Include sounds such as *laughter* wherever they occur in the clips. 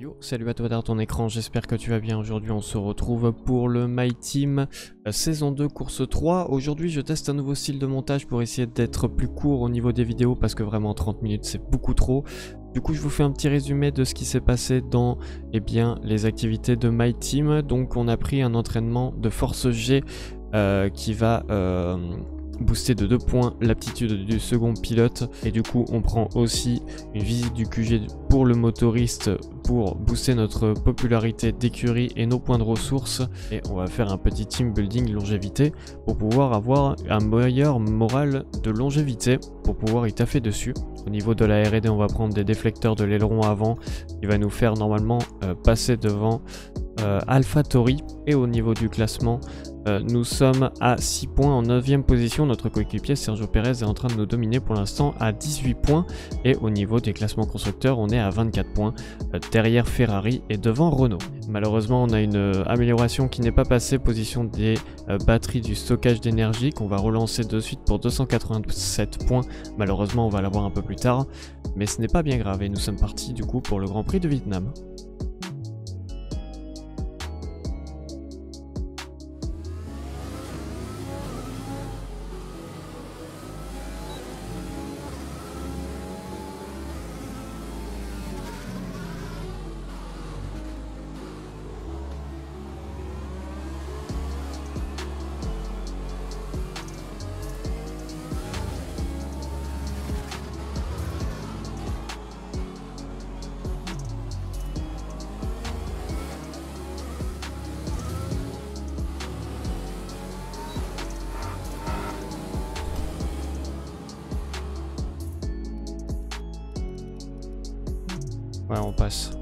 Yo, salut à toi derrière ton écran, j'espère que tu vas bien. Aujourd'hui, on se retrouve pour le My Team euh, saison 2, course 3. Aujourd'hui, je teste un nouveau style de montage pour essayer d'être plus court au niveau des vidéos parce que vraiment 30 minutes, c'est beaucoup trop. Du coup, je vous fais un petit résumé de ce qui s'est passé dans eh bien, les activités de My Team. Donc, on a pris un entraînement de force G euh, qui va... Euh, booster de 2 points l'aptitude du second pilote et du coup on prend aussi une visite du QG pour le motoriste pour booster notre popularité d'écurie et nos points de ressources et on va faire un petit team building longévité pour pouvoir avoir un meilleur moral de longévité pour pouvoir y taffer dessus. Au niveau de la R&D on va prendre des déflecteurs de l'aileron avant qui va nous faire normalement euh, passer devant euh, AlphaTauri et au niveau du classement euh, nous sommes à 6 points en 9ème position. Notre coéquipier Sergio Perez est en train de nous dominer pour l'instant à 18 points. Et au niveau des classements constructeurs, on est à 24 points euh, derrière Ferrari et devant Renault. Malheureusement, on a une euh, amélioration qui n'est pas passée. Position des batteries du stockage d'énergie qu'on va relancer de suite pour 287 points. Malheureusement, on va l'avoir un peu plus tard. Mais ce n'est pas bien grave et nous sommes partis du coup pour le Grand Prix de Vietnam. On passe.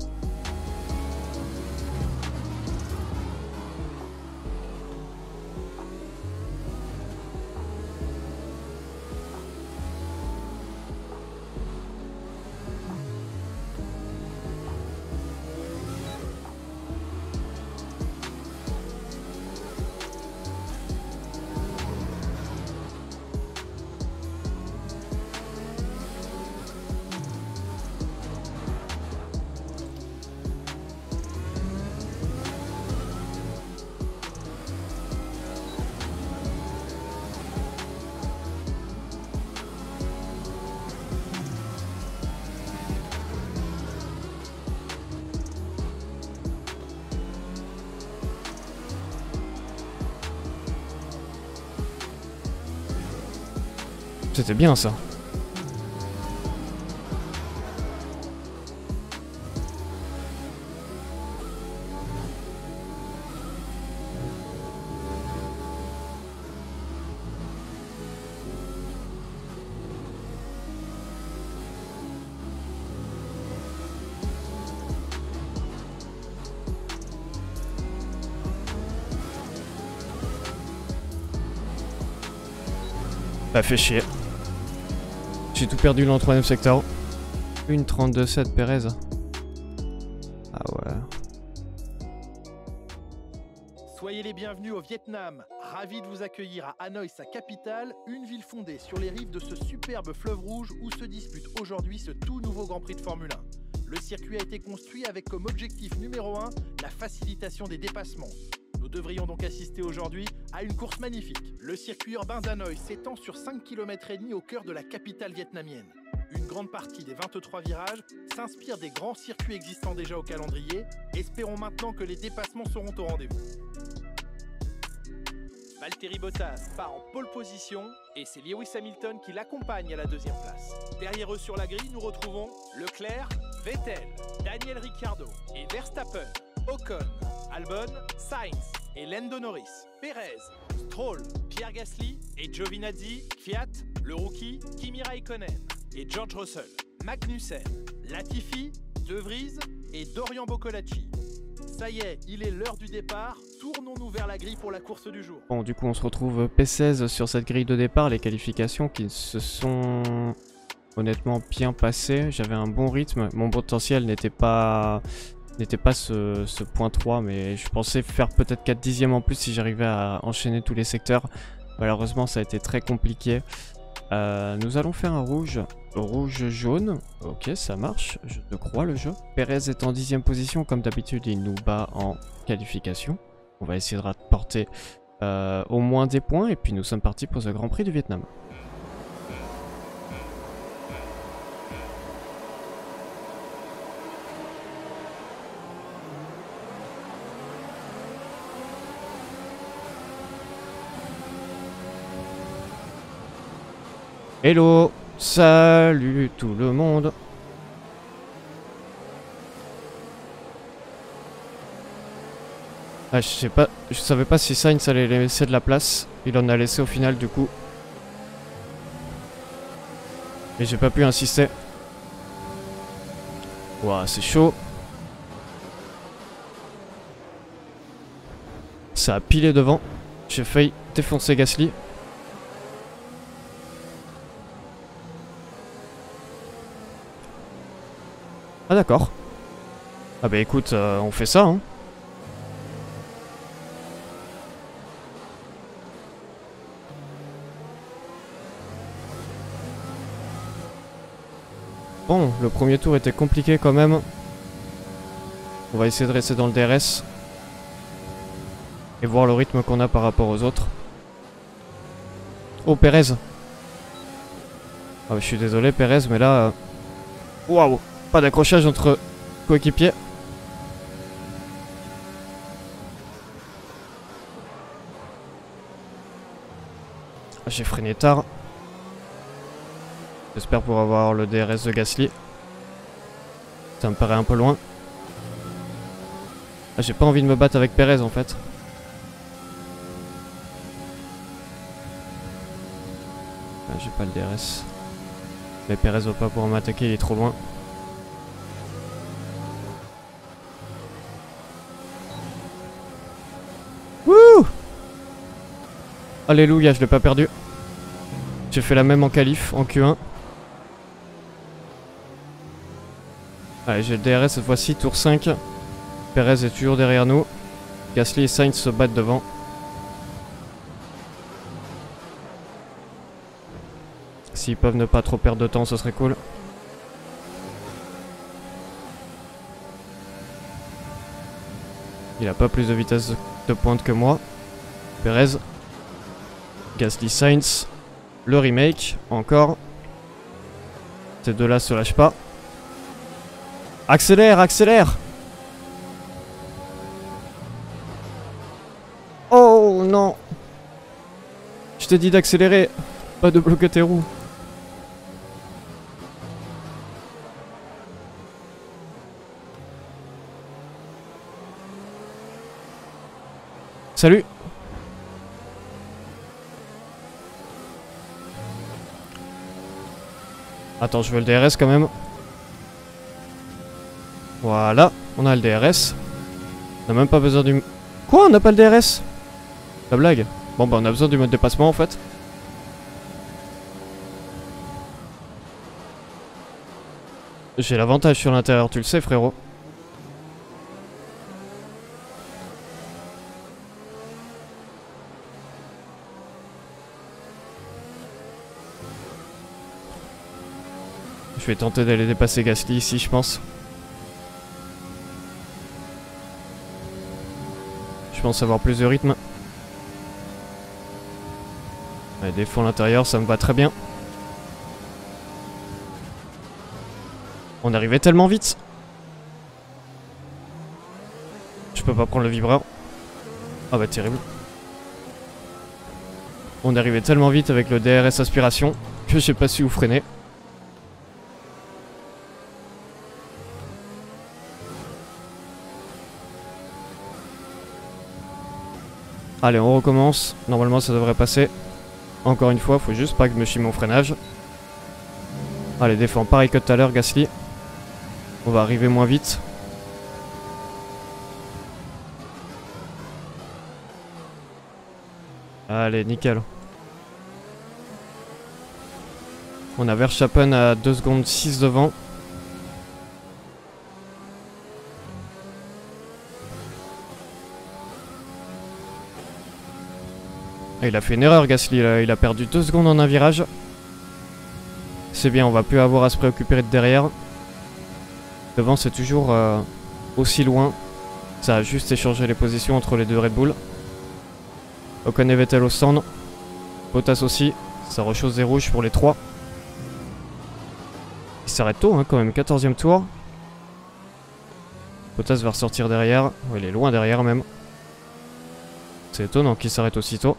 C'était bien ça. Ça fait chier. J'ai tout perdu le troisième secteur. Une 32-7 Perez. Ah ouais. Soyez les bienvenus au Vietnam. Ravi de vous accueillir à Hanoï, sa capitale, une ville fondée sur les rives de ce superbe fleuve rouge où se dispute aujourd'hui ce tout nouveau Grand Prix de Formule 1. Le circuit a été construit avec comme objectif numéro 1 la facilitation des dépassements. Nous devrions donc assister aujourd'hui à une course magnifique. Le circuit urbain d'Hanoï s'étend sur 5 km et demi au cœur de la capitale vietnamienne. Une grande partie des 23 virages s'inspire des grands circuits existants déjà au calendrier. Espérons maintenant que les dépassements seront au rendez-vous. Valtteri Bottas part en pole position et c'est Lewis Hamilton qui l'accompagne à la deuxième place. Derrière eux sur la grille, nous retrouvons Leclerc, Vettel, Daniel Ricciardo et Verstappen, Ocon, Albon, Sainz et Lando Norris, Perez, Stroll, Pierre Gasly et Giovinazzi, Fiat, le rookie, Kimi Raikkonen et George Russell, Magnussen, Latifi, De Vries et Dorian Boccolacci. Ça y est, il est l'heure du départ. Tournons-nous vers la grille pour la course du jour. Bon, du coup, on se retrouve P16 sur cette grille de départ. Les qualifications qui se sont honnêtement bien passées. J'avais un bon rythme. Mon potentiel n'était pas n'était pas ce, point 3, mais je pensais faire peut-être 4 dixièmes en plus si j'arrivais à enchaîner tous les secteurs. Malheureusement, ça a été très compliqué. Euh, nous allons faire un rouge. Rouge-jaune. Ok, ça marche. Je te crois le jeu. Perez est en dixième position. Comme d'habitude, il nous bat en qualification. On va essayer de rapporter euh, au moins des points. Et puis nous sommes partis pour ce Grand Prix du Vietnam. Hello Salut tout le monde Ah je sais pas, je savais pas si Sainz allait laisser de la place. Il en a laissé au final du coup. Et j'ai pas pu insister. Ouah c'est chaud. Ça a pilé devant. J'ai failli défoncer Gasly. Ah d'accord. Ah bah écoute, euh, on fait ça hein. Bon, le premier tour était compliqué quand même. On va essayer de rester dans le DRS. Et voir le rythme qu'on a par rapport aux autres. Oh, Perez. Ah, je suis désolé, Perez, mais là... euh, Waouh Pas d'accrochage entre coéquipiers. Ah, J'ai freiné tard. J'espère pouvoir avoir le DRS de Gasly. Ça me paraît un peu loin. Ah, J'ai pas envie de me battre avec Perez en fait. Ah, J'ai pas le DRS. Mais Perez va pas pouvoir m'attaquer, il est trop loin. Alléluia, je l'ai pas perdu. J'ai fait la même en qualif, en Q1. Allez, j'ai le DRS cette fois-ci, tour 5. Perez est toujours derrière nous. Gasly et Sainz se battent devant. S'ils peuvent ne pas trop perdre de temps, ce serait cool. Il a pas plus de vitesse de pointe que moi. Perez. Gasly Sainz. Le remake, encore. Ces deux-là se lâchent pas. Accélère, accélère Oh non Je t'ai dit d'accélérer, pas de bloquer tes roues. Salut Attends, je veux le DRS quand même. Voilà, on a le DRS. On n'a même pas besoin du... Quoi On n'a pas le DRS La blague. Bon bah on a besoin du mode dépassement en fait. J'ai l'avantage sur l'intérieur, tu le sais frérot. Vais tenter d'aller dépasser Gasly ici, je pense. Je pense avoir plus de rythme. Allez, fonds à l'intérieur, ça me va très bien. On arrivait tellement vite. Je peux pas prendre le vibreur. Ah bah terrible. On arrivait tellement vite avec le DRS aspiration que j'ai pas su où freiner. Allez, on recommence. Normalement, ça devrait passer. Encore une fois, faut juste pas que je me chie mon freinage. Allez, défend pareil que tout à l'heure, Gasly. On va arriver moins vite. Allez, nickel. On a Verstappen à 2 secondes 6 devant. Il a fait une erreur Gasly il a perdu 2 secondes en un virage. C'est bien, on va plus avoir à se préoccuper de derrière. Devant, c'est toujours euh, aussi loin. Ça a juste échangé les positions entre les deux Red Bull. Ocon et Vettel au stand. Bottas aussi. Ça rechausse des rouges pour les trois. Il s'arrête tôt hein, quand même, 14ème tour. Bottas va ressortir derrière. il est loin derrière même. C'est étonnant qu'il s'arrête aussitôt.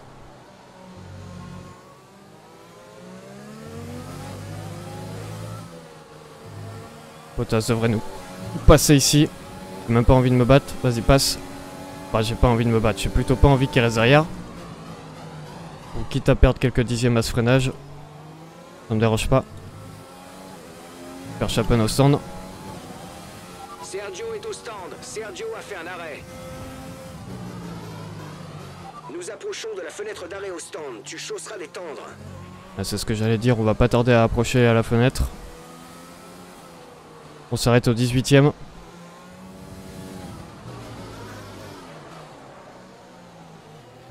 Bottas devrait nous passer ici. J'ai même pas envie de me battre. Vas-y, passe. Bah, j'ai pas envie de me battre. J'ai plutôt pas envie qu'il reste derrière. Ou quitte à perdre quelques dixièmes à ce freinage. Ça me dérange pas. Verstappen au stand. Sergio est au stand. Sergio a fait un arrêt. Nous approchons de la fenêtre d'arrêt au stand. Tu chausseras les tendres. Ah, C'est ce que j'allais dire. On va pas tarder à approcher à la fenêtre. On s'arrête au 18ème.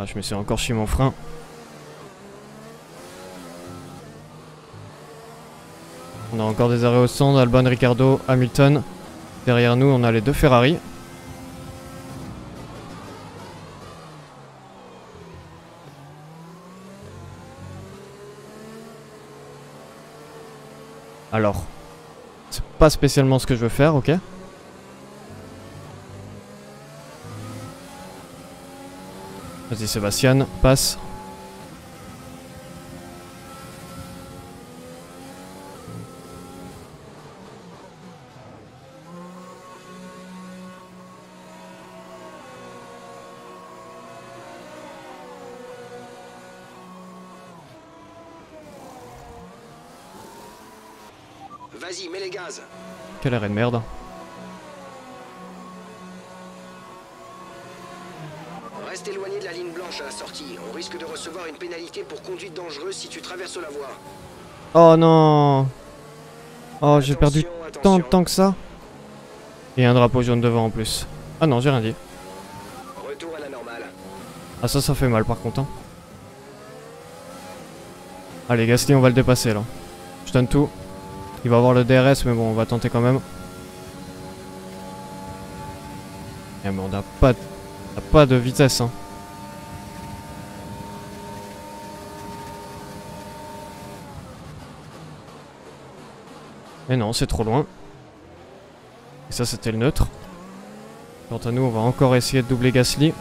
Ah, je me suis encore chié mon frein. On a encore des arrêts au stand, Albon, Ricardo, Hamilton. Derrière nous, on a les deux Ferrari. Pas spécialement ce que je veux faire, ok Vas-y Sébastien, passe. Vas-y, mets les gaz. Quel arrêt de merde. Reste éloigné de la ligne blanche à la sortie. On risque de recevoir une pénalité pour conduite dangereuse si tu traverses la voie. Oh non Oh, j'ai perdu Attention, tant de temps que ça. Et un drapeau jaune devant en plus. Ah non, j'ai rien dit. Retour à la normale. Ah ça, ça fait mal par contre. hein. Allez, Gasly, on va le dépasser là. Je donne tout. Il va avoir le DRS, mais bon, on va tenter quand même. Eh, mais on n'a pas, de vitesse. Hein. Mais non, c'est trop loin. Et ça, c'était le neutre. Quant à nous, on va encore essayer de doubler Gasly.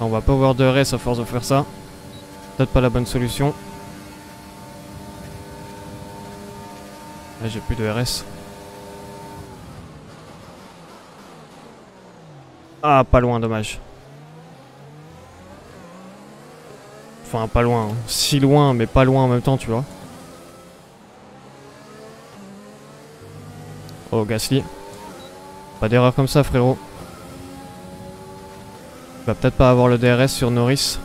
On va pas avoir de RS à force de faire ça. Peut-être pas la bonne solution. J'ai plus de RS. Ah pas loin, dommage. Enfin pas loin. hein. Si loin mais pas loin en même temps tu vois. Oh Gasly. Pas d'erreur comme ça frérot. Il va peut-être pas avoir le DRS sur Norris.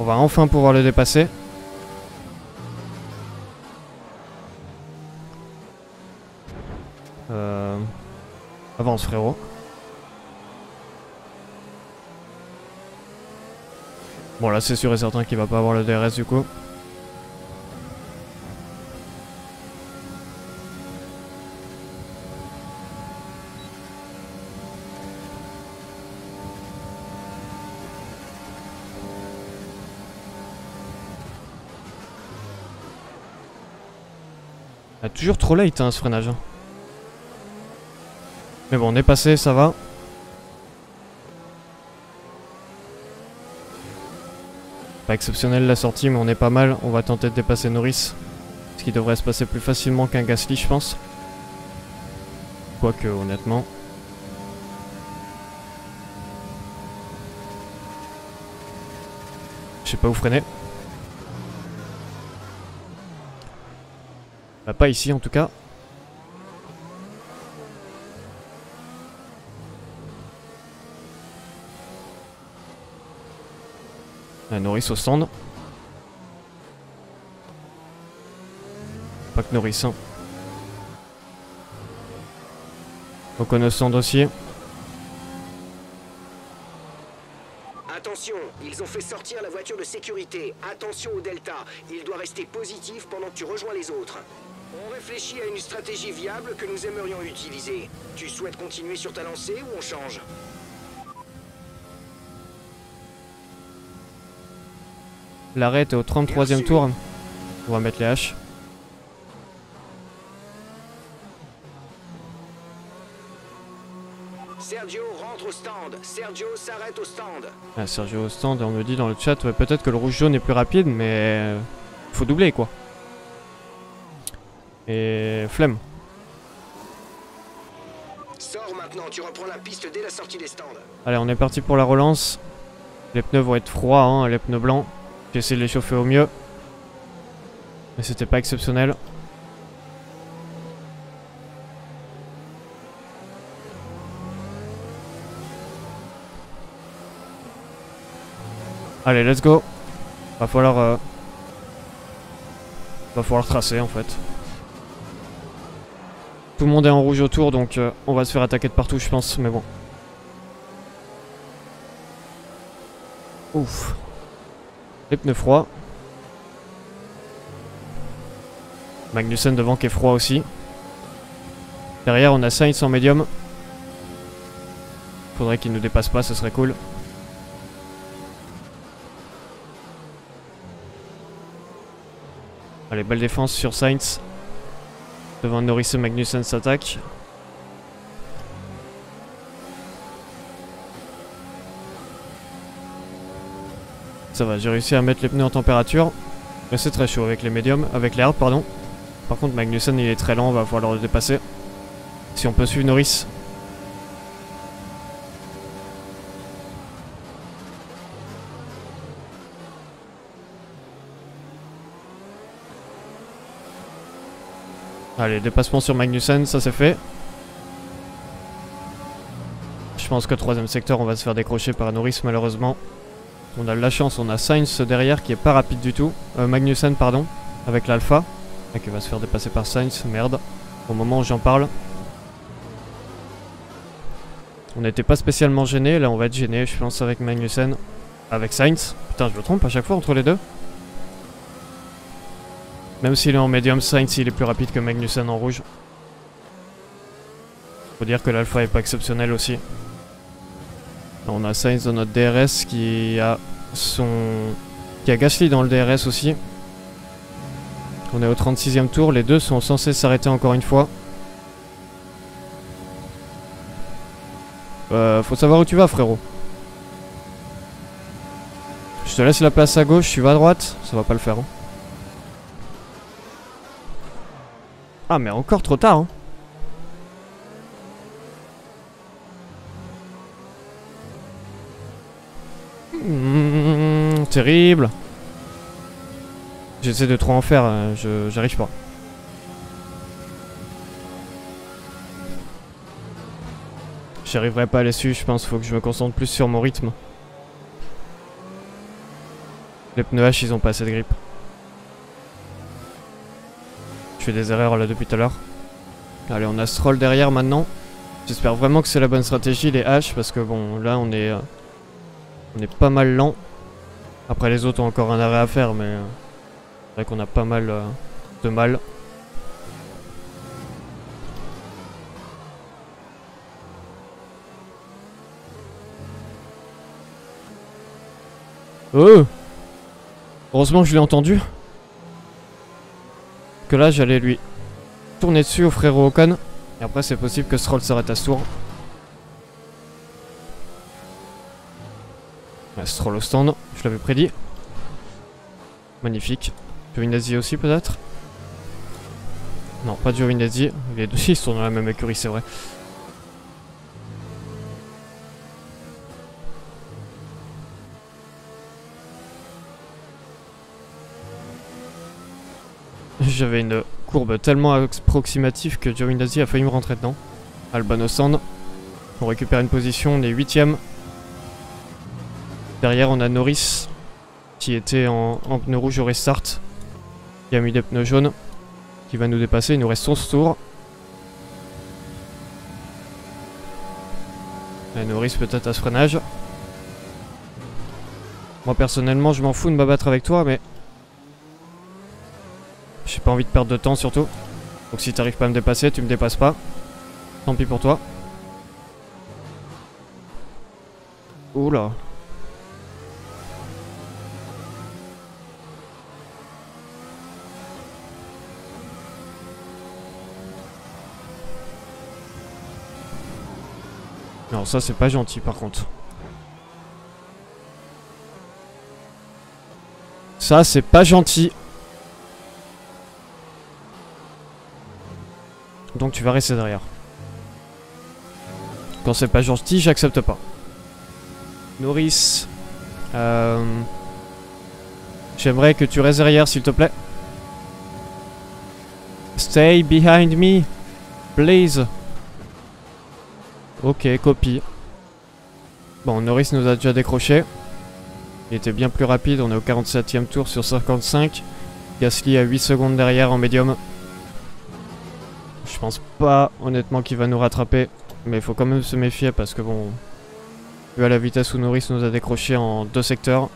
On va enfin pouvoir le dépasser. Avance frérot. Bon là c'est sûr et certain qu'il va pas avoir le DRS du coup. Ah, toujours trop late hein, ce freinage. Mais bon, on est passé, ça va. Pas exceptionnel la sortie, mais on est pas mal. On va tenter de dépasser Norris. Ce qui devrait se passer plus facilement qu'un Gasly, je pense. Quoique, honnêtement. Je sais pas où freiner. Bah, pas ici en tout cas. La Norris au stand. Pas que au stand aussi. Attention, ils ont fait sortir la voiture de sécurité. Attention au delta. Il doit rester positif pendant que tu rejoins les autres. On réfléchit. réfléchi à une stratégie viable que nous aimerions utiliser. Tu souhaites continuer sur ta lancée ou on change? L'arrêt est au 33ème tour. On va mettre les haches. Sergio rentre au stand. Sergio s'arrête au stand. Ah, Sergio au stand, on me dit dans le chat, ouais, peut-être que le rouge-jaune est plus rapide, mais euh, faut doubler quoi. Et flemme. Sors maintenant, tu reprends la piste dès la sortie des stands. Allez, on est parti pour la relance. Les pneus vont être froids, hein, les pneus blancs. J'ai essayé de les chauffer au mieux. Mais c'était pas exceptionnel. Allez, let's go. Va falloir... euh, Va falloir tracer en fait. Tout le monde est en rouge autour donc euh, on va se faire attaquer de partout je pense mais bon. Ouf. Les pneus froids. Magnussen devant qui est froid aussi. Derrière on a Sainz en médium. Faudrait qu'il nous dépasse pas, ce serait cool. Allez, belle défense sur Sainz. Devant Norris et Magnussen s'attaque. Ça va, j'ai réussi à mettre les pneus en température. Mais c'est très chaud avec les médiums, avec les pardon. Par contre, Magnussen il est très lent, on va falloir le dépasser. Si on peut suivre Norris. Allez, dépassement sur Magnussen, ça c'est fait. Je pense que troisième secteur, on va se faire décrocher par Norris malheureusement. On a de la chance, on a Sainz derrière qui est pas rapide du tout. Euh, Magnussen, pardon, avec l'Alpha. Et qui va se faire dépasser par Sainz, merde. Au moment où j'en parle. On n'était pas spécialement gêné, là on va être gêné, je pense, avec Magnussen. Avec Sainz. Putain, je me trompe à chaque fois entre les deux. Même s'il est en médium, Sainz il est plus rapide que Magnussen en rouge. Faut dire que l'Alpha est pas exceptionnel aussi. On a Sainz dans notre DRS qui a son... qui a Gasly dans le DRS aussi. On est au 36e tour, les deux sont censés s'arrêter encore une fois. Euh, faut savoir où tu vas frérot. Je te laisse la place à gauche, tu vas à droite, ça va pas le faire. hein. Ah mais encore trop tard hein. Terrible. J'essaie de trop en faire, euh, j'arrive pas. J'arriverai pas suivre, je pense, faut que je me concentre plus sur mon rythme. Les pneus H, ils ont pas assez de grip. Je fais des erreurs là depuis tout à l'heure. Allez, on a Stroll derrière maintenant. J'espère vraiment que c'est la bonne stratégie, les H, parce que bon, là on est... euh, on est pas mal lent. Après les autres ont encore un arrêt à faire, mais... euh, c'est vrai qu'on a pas mal euh, de mal. Oh Heureusement je l'ai entendu. Que là j'allais lui tourner dessus au frérot Ocon. Et après c'est possible que Stroll s'arrête à ce tour. Au stand, je l'avais prédit. Magnifique. Giovinazzi aussi peut-être? Non, pas Giovinazzi. Les deux ils sont dans la même écurie, c'est vrai. J'avais une courbe tellement approximative que Giovinazzi a failli me rentrer dedans. Alban au stand. On récupère une position, on est 8ème. Derrière, on a Norris qui était en, en pneu rouge au restart. Qui a mis des pneus jaunes. Qui va nous dépasser. Il nous reste 11 tours. Et Norris peut-être à ce freinage. Moi personnellement, je m'en fous de me battre avec toi, mais. J'ai pas envie de perdre de temps surtout. Donc si t'arrives pas à me dépasser, tu me dépasses pas. Tant pis pour toi. Oula. Non, ça c'est pas gentil par contre. Ça c'est pas gentil. Donc tu vas rester derrière. Quand c'est pas gentil, j'accepte pas. Norris. Euh... J'aimerais que tu restes derrière s'il te plaît. Stay behind me. Please. Ok, copie. Bon, Norris nous a déjà décroché. Il était bien plus rapide, on est au 47ème tour sur 55. Gasly à 8 secondes derrière en médium. Je pense pas honnêtement qu'il va nous rattraper. Mais il faut quand même se méfier parce que bon... Vu à la vitesse où Norris nous a décroché en deux secteurs.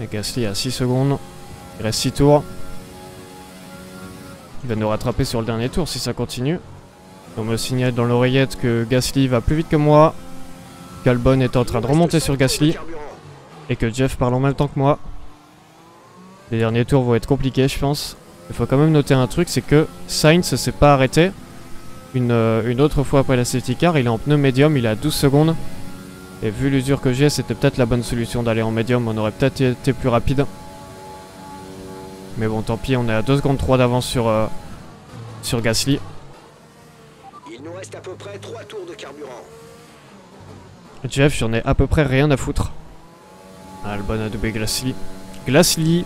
Et Gasly à 6 secondes. Il reste 6 tours. Il va nous rattraper sur le dernier tour si ça continue. On me signale dans l'oreillette que Gasly va plus vite que moi. Qu'Albon est en train de remonter sur Gasly. Et que Jeff parle en même temps que moi. Les derniers tours vont être compliqués, je pense. Il faut quand même noter un truc, c'est que Sainz s'est pas arrêté. Une, euh, une, autre fois après la safety car, il est en pneu médium, il est à 12 secondes. Et vu l'usure que j'ai, c'était peut-être la bonne solution d'aller en médium, on aurait peut-être été plus rapide. Mais bon, tant pis, on est à 2 secondes 3 d'avance sur, euh, sur Gasly reste à peu près 3 tours de carburant. Jeff, j'en ai à peu près rien à foutre. Albon a doublé Glassly. Glassly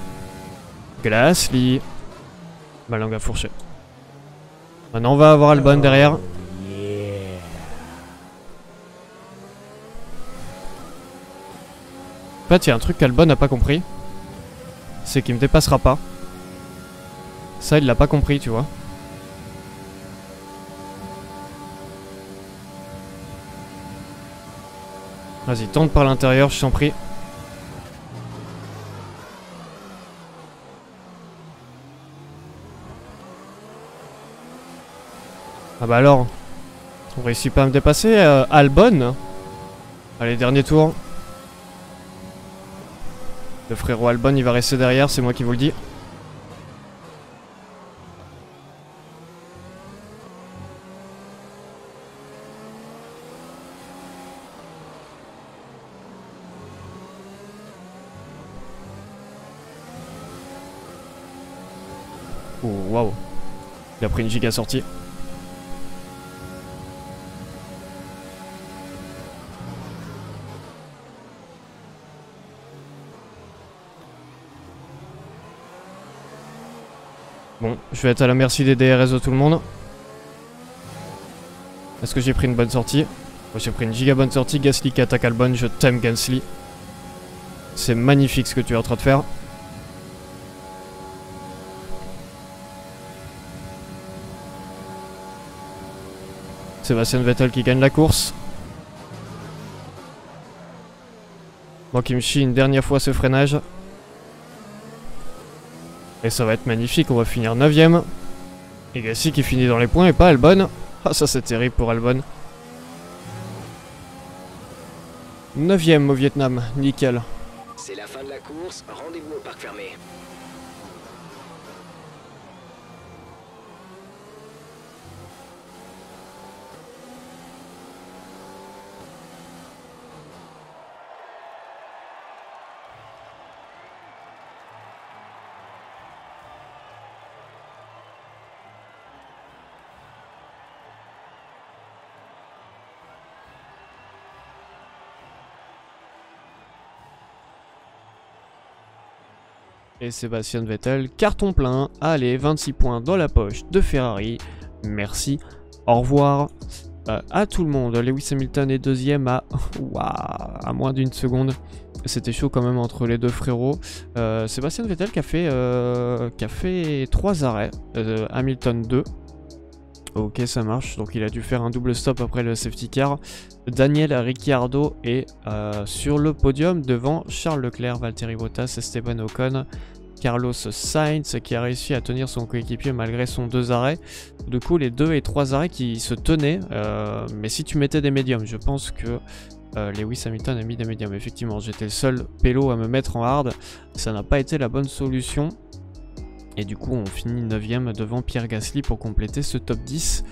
Glassly Ma langue a fourché. Maintenant on va avoir Albon derrière. En fait, il y a un truc qu'Albon n'a pas compris. C'est qu'il me dépassera pas. Ça, il l'a pas compris, tu vois. Vas-y, tente par l'intérieur, je t'en prie. Ah bah alors On réussit pas à me dépasser euh, Albon Allez, dernier tour. Le frérot Albon, il va rester derrière, c'est moi qui vous le dis. Oh, waouh. Il a pris une giga sortie. Bon, je vais être à la merci des DRS de tout le monde. Est-ce que j'ai pris une bonne sortie? Moi j'ai pris une giga bonne sortie. Gasly qui attaque Albon, je t'aime Gasly. C'est magnifique ce que tu es en train de faire. Sébastien Vettel qui gagne la course. Moi qui une dernière fois ce freinage. Et ça va être magnifique, on va finir 9ème. Et Gassi qui finit dans les points et pas Albon. Ah ça c'est terrible pour Albon. 9ème au Vietnam, nickel. C'est la fin de la course, rendez-vous au parc fermé. Et Sébastien Vettel, carton plein, allez, 26 points dans la poche de Ferrari, merci, au revoir euh, à tout le monde. Lewis Hamilton est deuxième à, *laughs* moins d'une seconde. C'était chaud quand même entre les deux frérots. Euh, Sébastien Vettel qui a euh, qui a fait 3 arrêts, Hamilton 2. Ok, ça marche. Donc il a dû faire un double stop après le safety car. Daniel Ricciardo est sur le podium devant Charles Leclerc, Valtteri Bottas, Esteban Ocon, Carlos Sainz qui a réussi à tenir son coéquipier malgré son deux arrêts. Du coup, les deux et trois arrêts qui se tenaient, euh, mais si tu mettais des médiums, je pense que euh, Lewis Hamilton a mis des médiums. Effectivement, j'étais le seul pélo à me mettre en hard. Ça n'a pas été la bonne solution. Et du coup, on finit 9ème devant Pierre Gasly pour compléter ce top 10.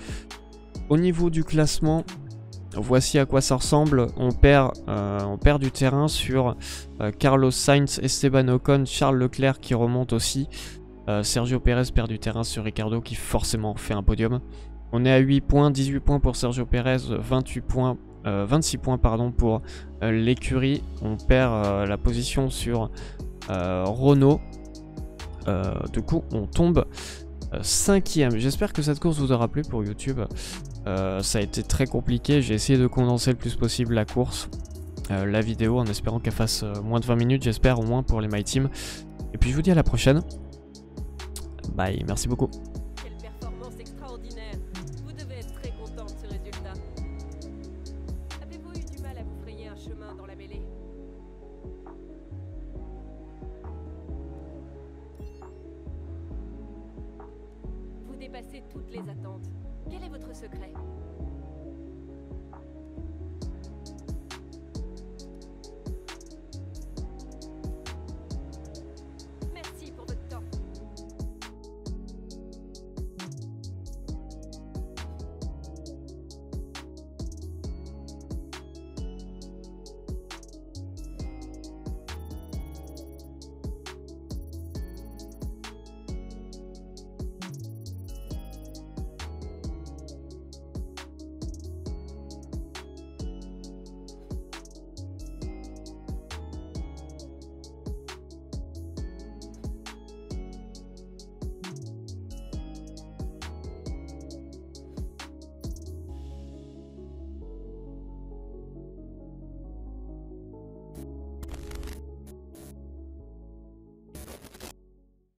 Au niveau du classement, voici à quoi ça ressemble. On perd, euh, du terrain sur euh, Carlos Sainz, Esteban Ocon, Charles Leclerc qui remonte aussi. Euh, Sergio Perez perd du terrain sur Ricardo qui forcément fait un podium. On est à 8 points, 18 points pour Sergio Perez, 28 points 26 points pardon, pour l'écurie. On perd la position sur Renault. Du coup, on tombe cinquième. J'espère que cette course vous aura plu pour YouTube. ça a été très compliqué. J'ai essayé de condenser le plus possible la course, la vidéo, en espérant qu'elle fasse moins de 20 minutes, j'espère au moins pour les My Team. Et puis je vous dis à la prochaine. Bye, merci beaucoup.